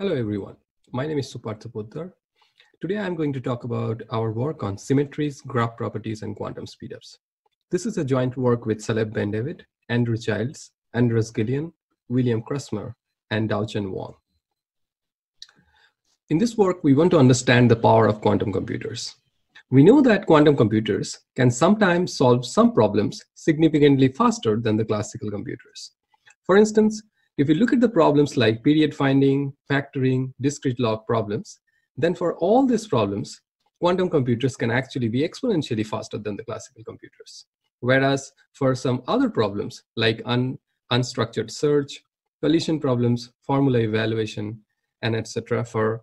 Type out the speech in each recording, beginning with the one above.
Hello, everyone. My name is Supartha Podder. Today, I'm going to talk about our work on symmetries, graph properties, and quantum speedups. This is a joint work with Shalev Ben-David, Andrew Childs, Andras Gilyén, William Kretschmer, and Daochen Wang. In this work, we want to understand the power of quantum computers. We know that quantum computers can sometimes solve some problems significantly faster than the classical computers. For instance, if you look at the problems like period finding, factoring, discrete log problems, then for all these problems, quantum computers can actually be exponentially faster than the classical computers. Whereas for some other problems like un unstructured search, collision problems, formula evaluation, and etc. For,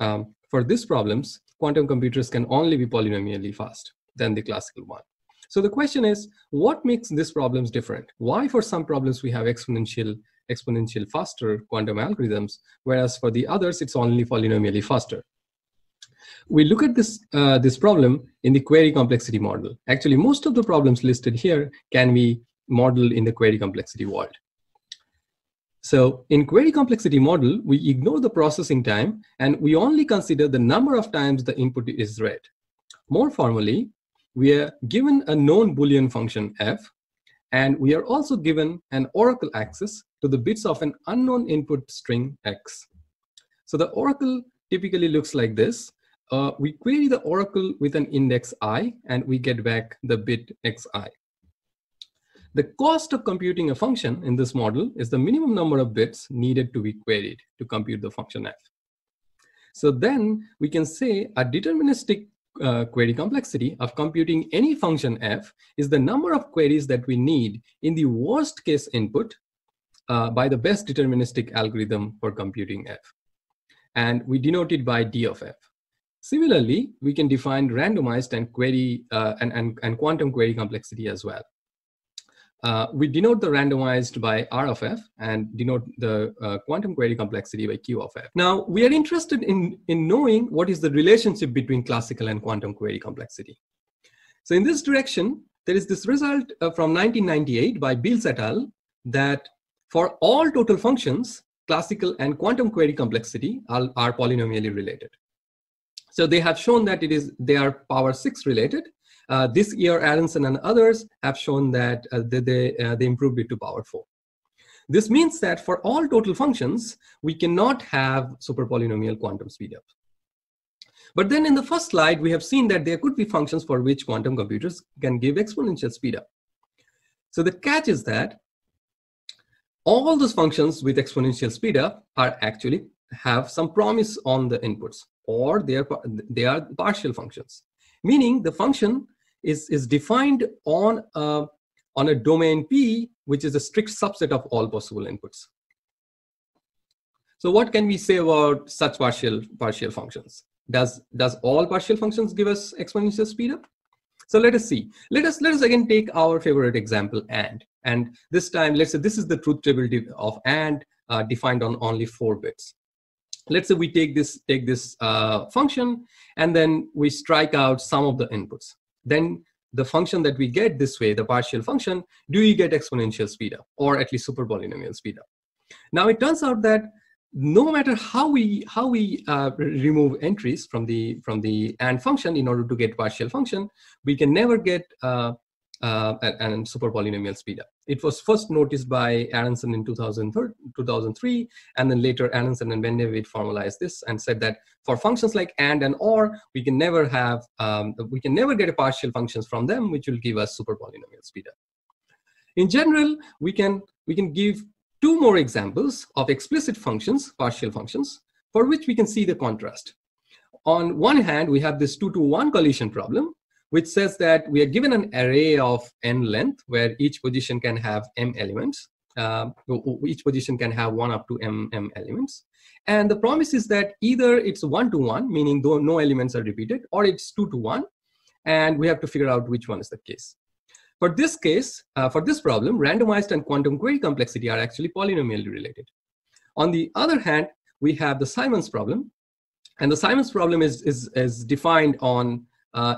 um, for these problems, quantum computers can only be polynomially fast than the classical one. So the question is, what makes these problems different? Why for some problems we have exponential exponential faster quantum algorithms, whereas for the others, it's only polynomially faster. We look at this, uh, this problem in the query complexity model. Actually, most of the problems listed here can be modeled in the query complexity world. So in query complexity model, we ignore the processing time and we only consider the number of times the input is read. More formally, we are given a known Boolean function f, and we are also given an oracle access to the bits of an unknown input string x. So the oracle typically looks like this. Uh, we query the oracle with an index i, and we get back the bit xi. The cost of computing a function in this model is the minimum number of bits needed to be queried to compute the function f. So then we can say a deterministic uh, query complexity of computing any function f is the number of queries that we need in the worst case input uh, by the best deterministic algorithm for computing f. And we denote it by d of f. Similarly, we can define randomized and query uh, and, and, and quantum query complexity as well. Uh, we denote the randomized by R of f and denote the uh, quantum query complexity by Q of f. Now, we are interested in, in knowing what is the relationship between classical and quantum query complexity. So in this direction, there is this result uh, from 1998 by Beals et al. that for all total functions, classical and quantum query complexity are, are polynomially related. So they have shown that it is they are power six related. Uh, this year, Aaronson and others have shown that uh, they, they, uh, they improved it to power four. This means that for all total functions, we cannot have super polynomial quantum speedup. But then in the first slide, we have seen that there could be functions for which quantum computers can give exponential speedup. So the catch is that all those functions with exponential speedup are actually have some promise on the inputs or they are, they are partial functions. Meaning the function is, is defined on a, on a domain P, which is a strict subset of all possible inputs. So what can we say about such partial, partial functions? Does, does all partial functions give us exponential speedup? So let us see. Let us, let us again take our favorite example, AND. And this time, let's say this is the truth table of AND uh, defined on only four bits. Let's say we take this, take this uh, function and then we strike out some of the inputs. Then the function that we get this way, the partial function, do you get exponential speedup or at least super polynomial speedup? Now it turns out that no matter how we how we uh, remove entries from the from the and function in order to get partial function, we can never get uh, uh, and, super polynomial speedup. It was first noticed by Aaronson in 2003, and then later Aaronson and Ben-David formalized this and said that for functions like and and or, we can never have, um, we can never get a partial functions from them, which will give us super polynomial speedup. In general, we can, we can give two more examples of explicit functions, partial functions, for which we can see the contrast. On one hand, we have this two to one collision problem, which says that we are given an array of n length where each position can have m elements. Uh, each position can have one up to m, m elements. And the promise is that either it's one to one, meaning though no elements are repeated, or it's two to one. And we have to figure out which one is the case. For this case, uh, for this problem, randomized and quantum query complexity are actually polynomially related. On the other hand, we have the Simons problem. And the Simons problem is, is, is defined on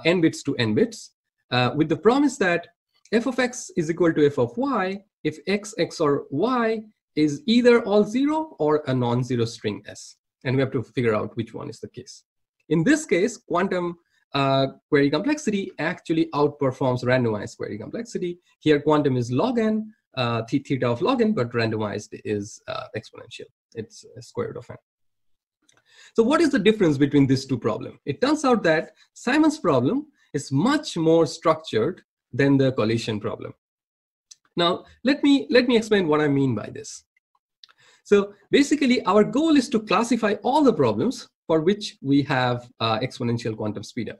n bits to n bits uh, with the promise that f of x is equal to f of y if x, x or y is either all zero or a non-zero string s. and we have to figure out which one is the case. In this case, quantum uh, query complexity actually outperforms randomized query complexity. Here, quantum is log n, uh, theta of log n, but randomized is uh, exponential. It's square root of n. So what is the difference between these two problems? It turns out that Simon's problem is much more structured than the collision problem. Now, let me, let me explain what I mean by this. So basically, our goal is to classify all the problems for which we have uh, exponential quantum speedup.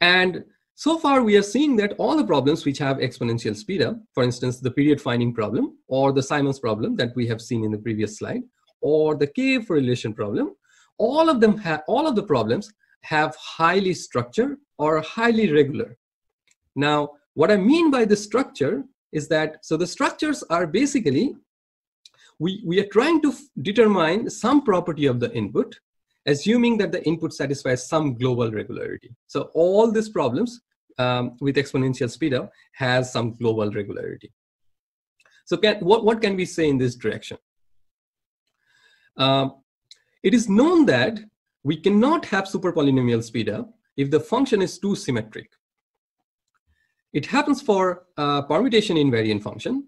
And so far, we are seeing that all the problems which have exponential speedup, for instance, the period finding problem or the Simon's problem that we have seen in the previous slide, or the K Forrelation problem, all of them have all of the problems have highly structured or highly regular. Now, what I mean by the structure is that so the structures are basically we, we are trying to determine some property of the input assuming that the input satisfies some global regularity. So all these problems um, with exponential speedup has some global regularity. So can, what, what can we say in this direction? Um, it is known that we cannot have super superpolynomial speedup if the function is too symmetric. It happens for a permutation invariant function.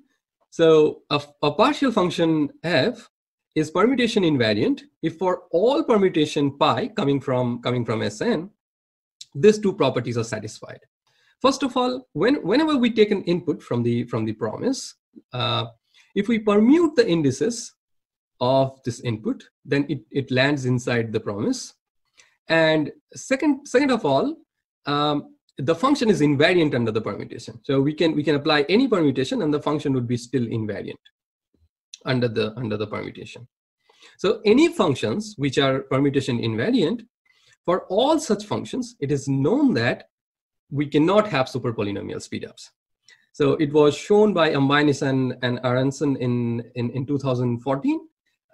So a, a partial function f is permutation invariant if for all permutation pi coming from coming from Sn, these two properties are satisfied. First of all, when, whenever we take an input from the from the promise, uh, if we permute the indices of this input, then it, it lands inside the promise. And second, second of all, um, the function is invariant under the permutation. So we can we can apply any permutation and the function would be still invariant under the under the permutation. So any functions which are permutation invariant, for all such functions, it is known that we cannot have super polynomial speedups. So it was shown by Ambainis and, and Aaronson in, in, in 2014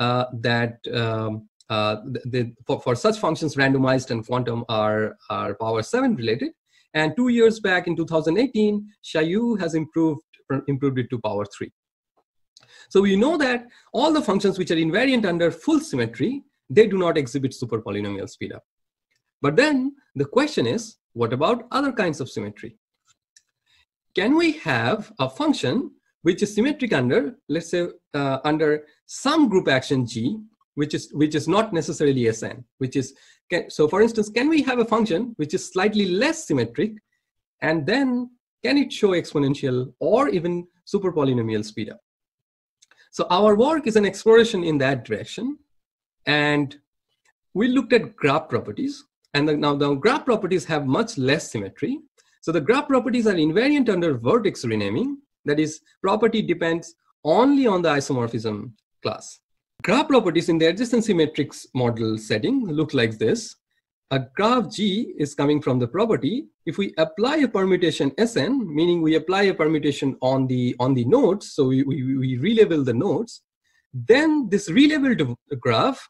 uh, that um, uh, the, for, for such functions, randomized and quantum are, are power 7 related. And two years back in 2018, Chailloux has improved, improved it to power 3. So we know that all the functions which are invariant under full symmetry, they do not exhibit super polynomial speedup. But then the question is, what about other kinds of symmetry? Can we have a function which is symmetric under, let's say, uh, under some group action G, which is which is not necessarily Sn, which is can, so. For instance, can we have a function which is slightly less symmetric, and then can it show exponential or even super polynomial speedup? So our work is an exploration in that direction. And we looked at graph properties. And the, now the graph properties have much less symmetry. So the graph properties are invariant under vertex renaming. That is, property depends only on the isomorphism class. Graph properties in the adjacency matrix model setting look like this a graph G is coming from the property. If we apply a permutation Sn, meaning we apply a permutation on the, on the nodes, so we, we, we relabel the nodes, then this relabeled graph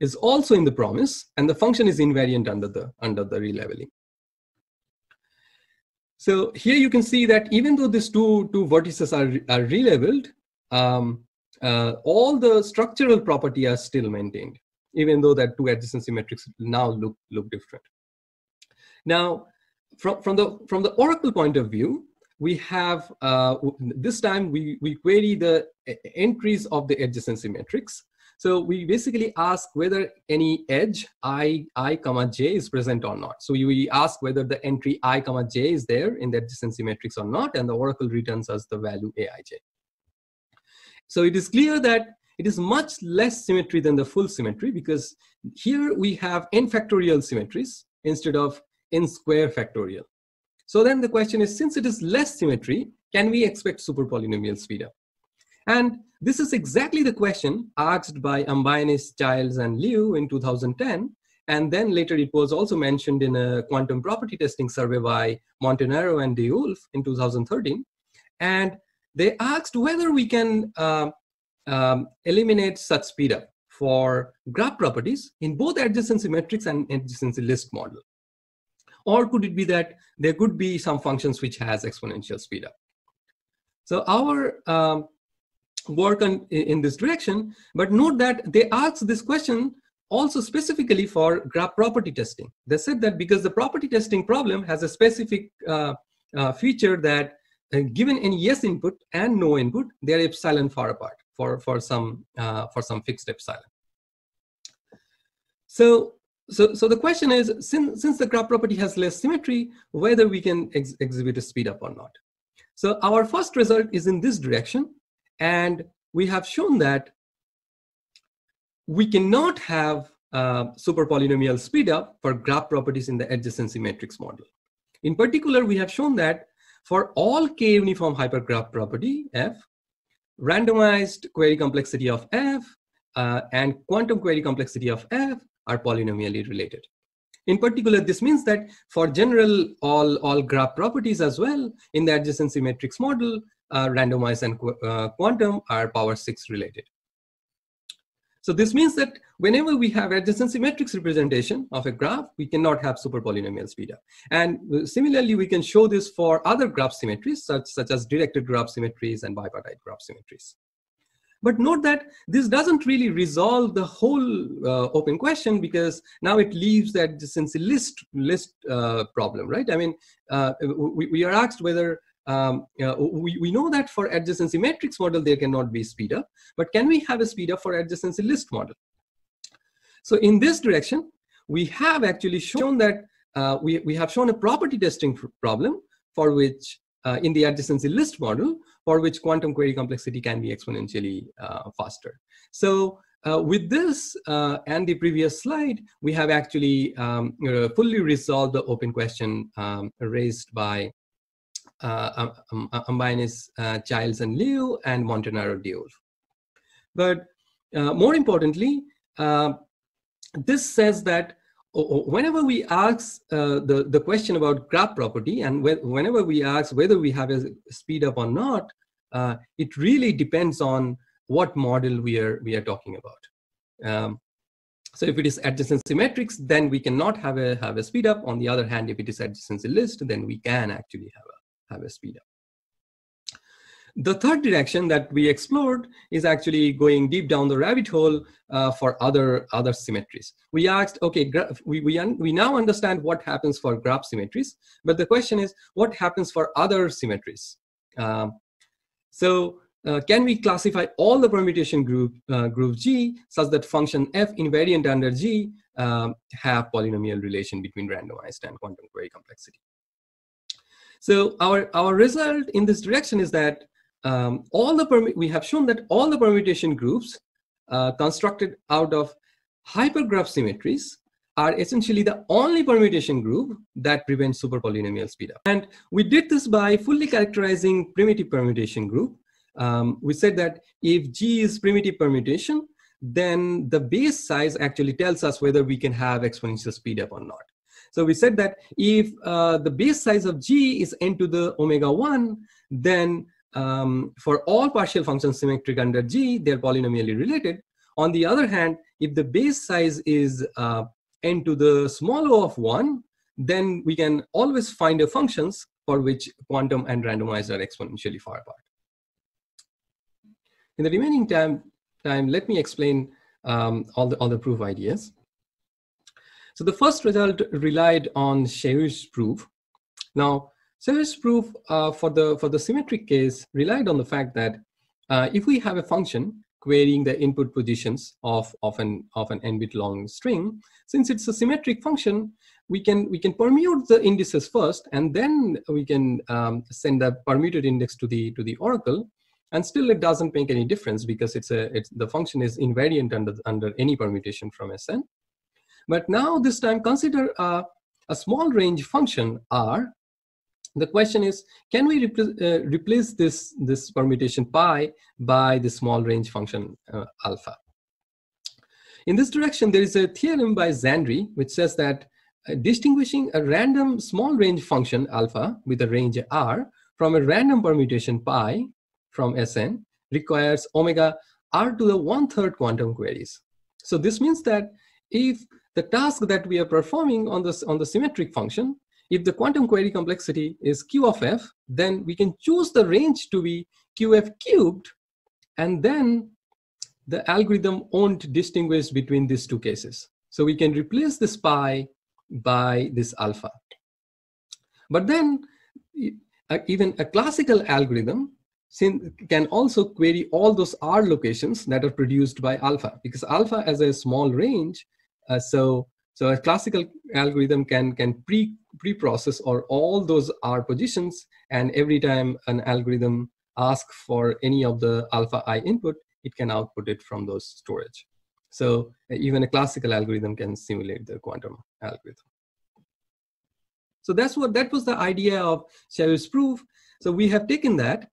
is also in the promise, and the function is invariant under the, under the relabeling. So here you can see that even though these two, two vertices are, are relabeled, um, uh, all the structural property are still maintained even though that two adjacency metrics now look, look different. Now, from, from, the, from the Oracle point of view, we have, uh, this time we, we query the entries of the adjacency matrix. So we basically ask whether any edge i, i comma j is present or not. So we ask whether the entry i comma j is there in the adjacency matrix or not, and the Oracle returns us the value aij. So it is clear that it is much less symmetry than the full symmetry because here we have n factorial symmetries instead of n square factorial. So then the question is, since it is less symmetry, can we expect super polynomial speedup? And this is exactly the question asked by Ambainis, Childs, and Liu in 2010. And then later it was also mentioned in a quantum property testing survey by Montanaro and de Wolf in 2013. And they asked whether we can uh, um, eliminate such speedup for graph properties in both adjacency matrix and adjacency list model? Or could it be that there could be some functions which has exponential speedup? So our um, work on, in this direction, but note that they asked this question also specifically for graph property testing. They said that because the property testing problem has a specific uh, uh, feature that given any yes input and no input, they are epsilon far apart for, for, some, uh, for some fixed epsilon. So, so, so the question is, since, since the graph property has less symmetry, whether we can ex exhibit a speed up or not. So our first result is in this direction, and we have shown that we cannot have uh, super polynomial speed up for graph properties in the adjacency matrix model. In particular, we have shown that for all k uniform hypergraph property f, randomized query complexity of f uh, and quantum query complexity of f are polynomially related. In particular, this means that for general all, all graph properties as well in the adjacency matrix model, uh, randomized and qu uh, quantum are power 6 related. So this means that whenever we have adjacency matrix representation of a graph, we cannot have super polynomial speedup. And similarly, we can show this for other graph symmetries, such, such as directed graph symmetries and bipartite graph symmetries. But note that this doesn't really resolve the whole uh, open question because now it leaves the adjacency list list uh, problem, right? I mean, uh, we, we are asked whether um, we, we know that for adjacency matrix model, there cannot be speed up, but can we have a speed up for adjacency list model? So in this direction, we have actually shown that uh, we, we have shown a property testing problem for which uh, in the adjacency list model for which quantum query complexity can be exponentially uh, faster. So uh, with this uh, and the previous slide, we have actually um, fully resolved the open question um, raised by uh, um, um, uh, Childs and Liu, and Montanaro de Wolf. But uh, more importantly, uh, this says that whenever we ask uh, the, the question about graph property and whenever we ask whether we have a speed up or not, uh, it really depends on what model we are, we are talking about. Um, so if it is adjacency matrix, then we cannot have a, have a speed up. On the other hand, if it is adjacency list, then we can actually have a have a speed up. The third direction that we explored is actually going deep down the rabbit hole uh, for other, other symmetries. We asked, okay, we, we, we now understand what happens for graph symmetries, but the question is, what happens for other symmetries? Um, so uh, can we classify all the permutation group, uh, group G such that function f invariant under G um, have polynomial relation between randomized and quantum query complexity? So our, our result in this direction is that um, all the we have shown that all the permutation groups uh, constructed out of hypergraph symmetries are essentially the only permutation group that prevents super polynomial speedup. And we did this by fully characterizing primitive permutation group. Um, we said that if G is primitive permutation, then the base size actually tells us whether we can have exponential speedup or not. So we said that if uh, the base size of g is n to the omega 1, then um, for all partial functions symmetric under g, they're polynomially related. On the other hand, if the base size is uh, n to the small o of 1, then we can always find the functions for which quantum and randomized are exponentially far apart. In the remaining time, time let me explain um, all, the, all the proof ideas. So the first result relied on Chailloux's proof. Now, Chailloux's proof uh, for, the, for the symmetric case relied on the fact that uh, if we have a function querying the input positions of, of, an, of an n-bit long string, since it's a symmetric function, we can, we can permute the indices first, and then we can um, send the permuted index to the, to the oracle, and still it doesn't make any difference because it's a, it's, the function is invariant under, under any permutation from Sn. But now this time consider a, small range function R. The question is, can we uh, replace this, this permutation pi by the small range function uh, alpha? In this direction, there is a theorem by Zhandry which says that uh, distinguishing a random small range function alpha with a range r from a random permutation pi from Sn requires omega r to the one-third quantum queries. So this means that if the task that we are performing on, this, on the symmetric function, if the quantum query complexity is q of f, then we can choose the range to be qf cubed and then the algorithm won't distinguish between these two cases. So we can replace this pi by this alpha. But then uh, even a classical algorithm can also query all those R locations that are produced by alpha because alpha as a small range. Uh, so, so a classical algorithm can, can pre, pre-process or all those R positions and every time an algorithm asks for any of the alpha I input, it can output it from those storage. So even a classical algorithm can simulate the quantum algorithm. So that's what that was the idea of Chailloux's proof. So we have taken that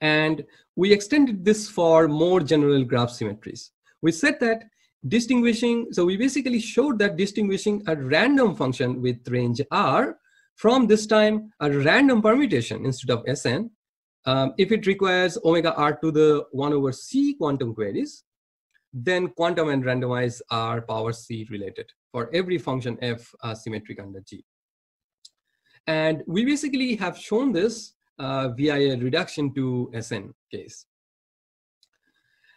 and we extended this for more general graph symmetries. We said that distinguishing, so we basically showed that distinguishing a random function with range R from this time a random permutation instead of Sn um, if it requires omega r to the 1 over c quantum queries, then quantum and randomize are power c related for every function f uh, symmetric under G. And we basically have shown this uh, via a reduction to Sn case.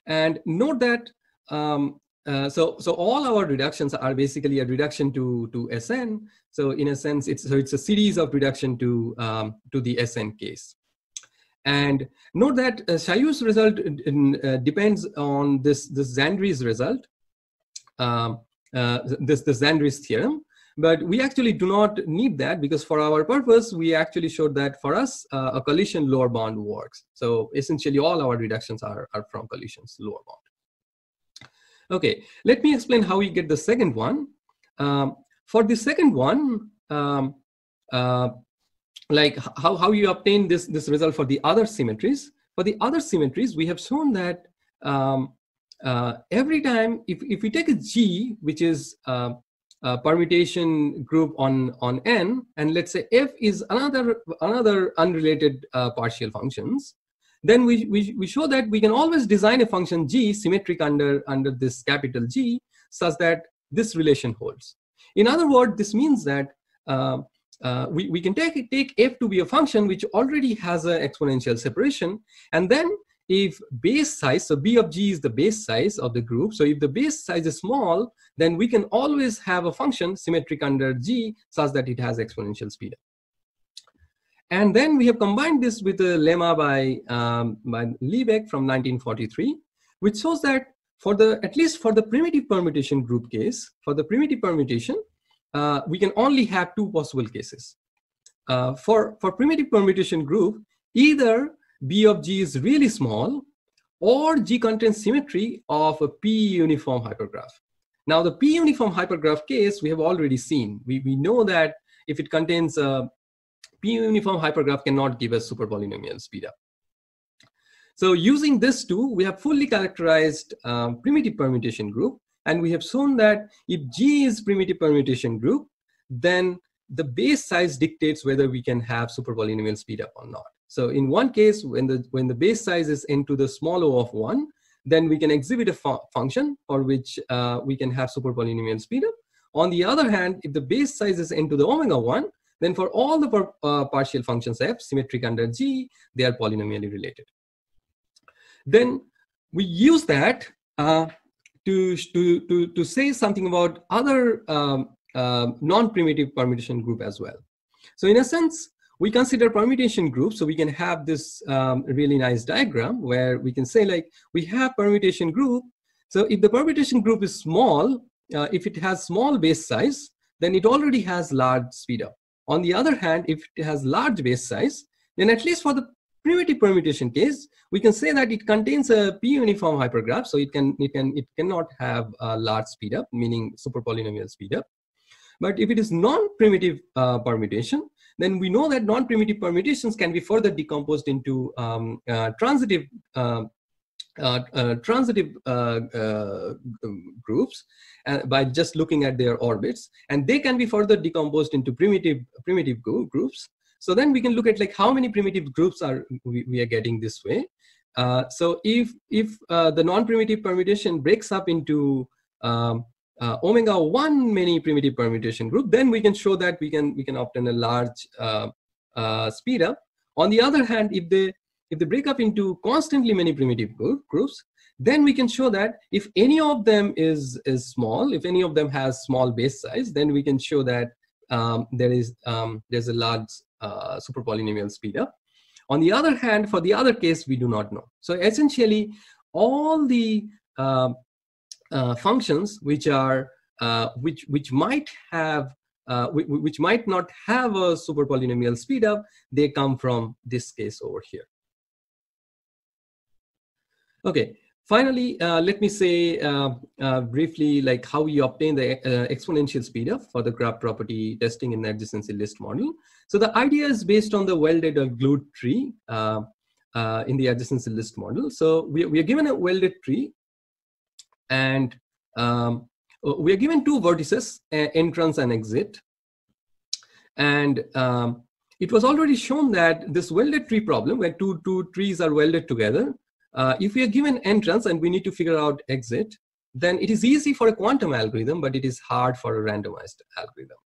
And note that, um, uh, so, so all our reductions are basically a reduction to, to Sn. So in a sense, it's, so it's a series of reduction to, um, to the Sn case. And note that uh, Chailloux's result in, uh, depends on this, this Zhandry's result, um, uh, this, the Zhandry's theorem. But we actually do not need that because for our purpose, we actually showed that for us, uh, a collision lower bound works. So essentially all our reductions are, are from collisions lower bound. Okay, let me explain how we get the second one. Um, for the second one, um, uh, like how, how you obtain this, this result for the other symmetries. For the other symmetries, we have shown that um, uh, every time, if, if we take a G, which is uh, a permutation group on, on N, and let's say F is another, another unrelated uh, partial functions, then we, we, we show that we can always design a function G symmetric under, under this capital G such that this relation holds. In other words, this means that uh, uh, we, we can take, take f to be a function which already has an exponential separation. And then if base size, so b of g is the base size of the group. So if the base size is small, then we can always have a function symmetric under g such that it has exponential speed. And then we have combined this with a lemma by, um, by Liebeck from 1943, which shows that for the, at least for the primitive permutation group case, for the primitive permutation, uh, we can only have two possible cases. Uh, for, for primitive permutation group, either B of G is really small or G contains symmetry of a P uniform hypergraph. Now the P uniform hypergraph case we have already seen. We, we know that if it contains a P uniform hypergraph cannot give us super polynomial speed up. So using this too, we have fully characterized um, primitive permutation group and we have shown that if G is primitive permutation group, then the base size dictates whether we can have super polynomial speed up or not. So in one case, when the, when the base size is n to the small o of one, then we can exhibit a fu function for which uh, we can have super polynomial speed up. On the other hand, if the base size is n to the omega one, then for all the uh, partial functions f symmetric under G, they are polynomially related. Then we use that uh, to, to, to, to say something about other um, uh, non-primitive permutation group as well. So in a sense, we consider permutation groups, so we can have this um, really nice diagram where we can say like, we have permutation group. So if the permutation group is small, uh, if it has small base size, then it already has large speed up. On the other hand, if it has large base size, then at least for the primitive permutation case, we can say that it contains a p-uniform hypergraph, so it can it can it cannot have a large speedup, meaning super polynomial speedup. But if it is non-primitive uh, permutation, then we know that non-primitive permutations can be further decomposed into um, uh, transitive uh, transitive uh, uh, groups by just looking at their orbits, and they can be further decomposed into primitive primitive groups. So then we can look at like how many primitive groups are we, we are getting this way. Uh, so if if uh, the non-primitive permutation breaks up into um, uh, omega one many primitive permutation group, then we can show that we can we can obtain a large uh, uh, speed up. On the other hand, if the if they break up into constantly many primitive groups, then we can show that if any of them is, is small, if any of them has small base size, then we can show that um, there is um, there's a large uh, super polynomial speedup. On the other hand, for the other case, we do not know. So essentially, all the uh, uh, functions which are uh, which which might have uh, which, might not have a super polynomial speedup, they come from this case over here. Okay, finally, uh, let me say uh, uh, briefly like how you obtain the uh, exponential speedup for the graph property testing in the adjacency list model. So the idea is based on the welded or glued tree in the adjacency list model. So we, we are given a welded tree and um, we are given two vertices, entrance and exit. And um, it was already shown that this welded tree problem, where two, two trees are welded together, uh, if we are given entrance and we need to figure out exit, then it is easy for a quantum algorithm, but it is hard for a randomized algorithm.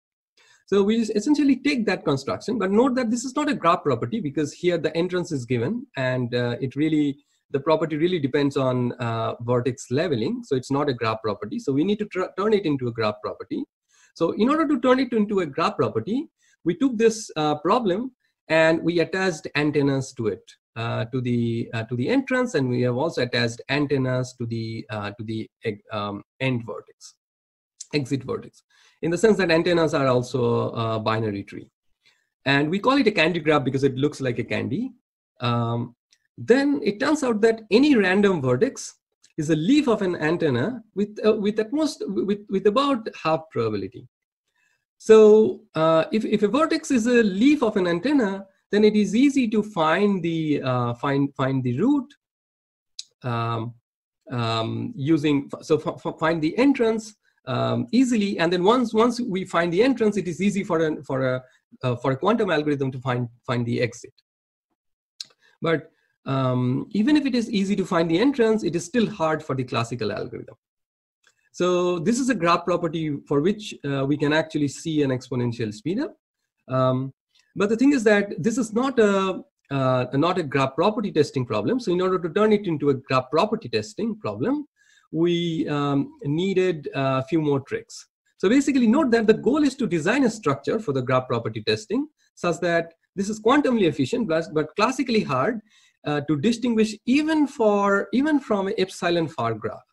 So we essentially take that construction, but note that this is not a graph property because here the entrance is given and uh, it really, the property really depends on uh, vertex leveling. So it's not a graph property. So we need to turn it into a graph property. So in order to turn it into a graph property, we took this uh, problem and we attached antennas to it. Uh, to the uh, to the entrance, and we have also attached antennas to the uh, to the um, end vertex, exit vertex, in the sense that antennas are also a binary tree, and we call it a candy graph because it looks like a candy. Um, then it turns out that any random vertex is a leaf of an antenna with uh, with at most with with about half probability. So uh, if if a vertex is a leaf of an antenna, then it is easy to find the uh, find find the root um, um, using so find the entrance um, easily, and then once once we find the entrance, it is easy for a for a uh, for a quantum algorithm to find find the exit. But um, even if it is easy to find the entrance, it is still hard for the classical algorithm. So this is a graph property for which uh, we can actually see an exponential speedup. Um, but the thing is that this is not a uh, not a graph property testing problem. So in order to turn it into a graph property testing problem, we um, needed a few more tricks. So basically note that the goal is to design a structure for the graph property testing such that this is quantumly efficient, but, classically hard uh, to distinguish even for even from an epsilon far graph.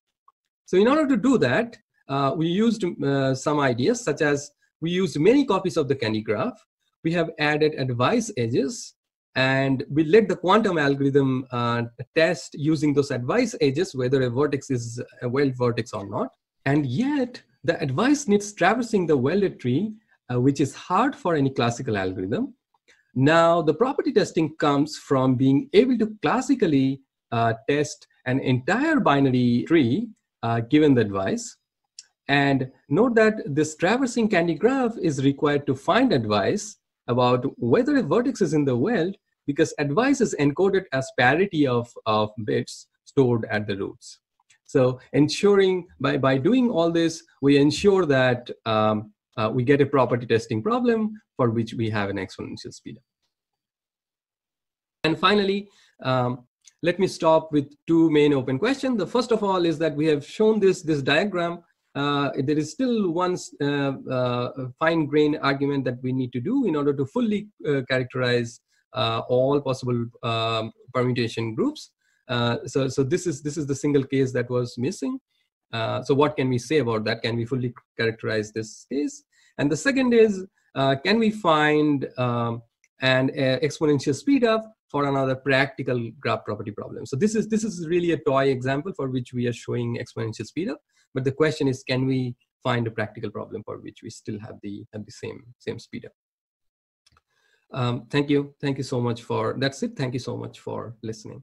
So in order to do that, uh, we used uh, some ideas such as we used many copies of the candy graph we have added advice edges and we let the quantum algorithm uh, test using those advice edges whether a vertex is a weld vertex or not. And yet, the advice needs traversing the welded tree, uh, which is hard for any classical algorithm. Now, the property testing comes from being able to classically uh, test an entire binary tree uh, given the advice. And note that this traversing candy graph is required to find advice about whether a vertex is in the weld because advice is encoded as parity of, of bits stored at the roots. So ensuring by, by doing all this, we ensure that um, uh, we get a property testing problem for which we have an exponential speedup. And finally, um, let me stop with two main open questions. The first of all is that we have shown this, this diagram uh, there is still one uh, uh, fine grain argument that we need to do in order to fully uh, characterize all possible um, permutation groups. So, so this is this is the single case that was missing. so what can we say about that? Can we fully characterize this case? And the second is, can we find um, an exponential speedup for another practical graph property problem? So this is this is really a toy example for which we are showing exponential speedup. But the question is, can we find a practical problem for which we still have the have the same same speed up? Um, thank you. Thank you so much for that's it. Thank you so much for listening.